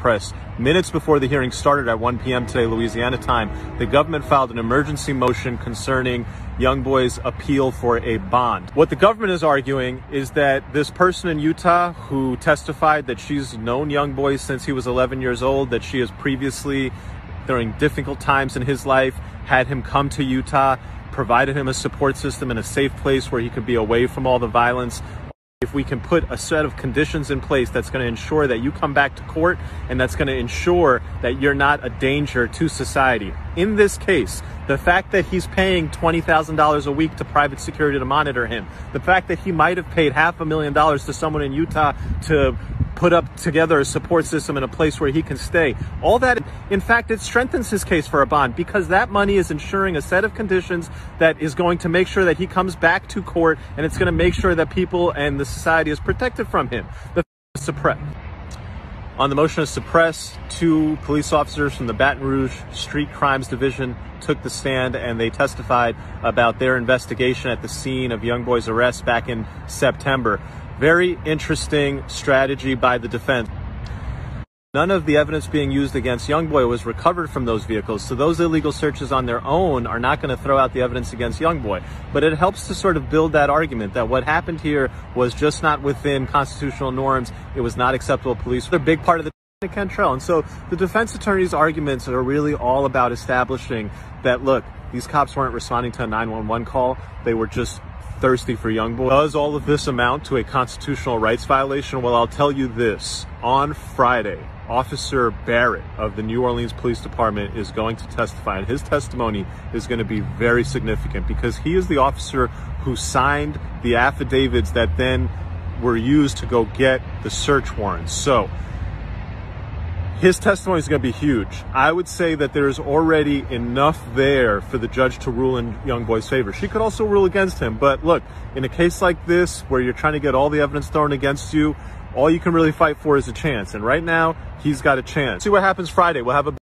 suppressed. Minutes before the hearing started at 1 p.m. today, Louisiana time, the government filed an emergency motion concerning Young Boy's appeal for a bond. What the government is arguing is that this person in Utah who testified that she's known Young Boy since he was 11 years old, that she has previously, during difficult times in his life, had him come to Utah, provided him a support system and a safe place where he could be away from all the violence, if we can put a set of conditions in place that's going to ensure that you come back to court and that's going to ensure that you're not a danger to society. In this case, the fact that he's paying $20,000 a week to private security to monitor him, the fact that he might have paid half a million dollars to someone in Utah to put up together a support system in a place where he can stay. All that, in fact, it strengthens his case for a bond because that money is ensuring a set of conditions that is going to make sure that he comes back to court and it's going to make sure that people and the society is protected from him. The suppress. On the motion to suppress, two police officers from the Baton Rouge Street Crimes Division took the stand and they testified about their investigation at the scene of Young Boy's arrest back in September. Very interesting strategy by the defense. None of the evidence being used against Youngboy was recovered from those vehicles, so those illegal searches on their own are not going to throw out the evidence against Youngboy. But it helps to sort of build that argument that what happened here was just not within constitutional norms. It was not acceptable police. They're a big part of the Cantrell. And so the defense attorney's arguments are really all about establishing that, look, these cops weren't responding to a 911 call. They were just thirsty for young boys. Does all of this amount to a constitutional rights violation? Well, I'll tell you this. On Friday, Officer Barrett of the New Orleans Police Department is going to testify, and his testimony is going to be very significant because he is the officer who signed the affidavits that then were used to go get the search warrants. So, his testimony is going to be huge. I would say that there is already enough there for the judge to rule in Young Boy's favor. She could also rule against him, but look, in a case like this where you're trying to get all the evidence thrown against you, all you can really fight for is a chance. And right now, he's got a chance. See what happens Friday. We'll have a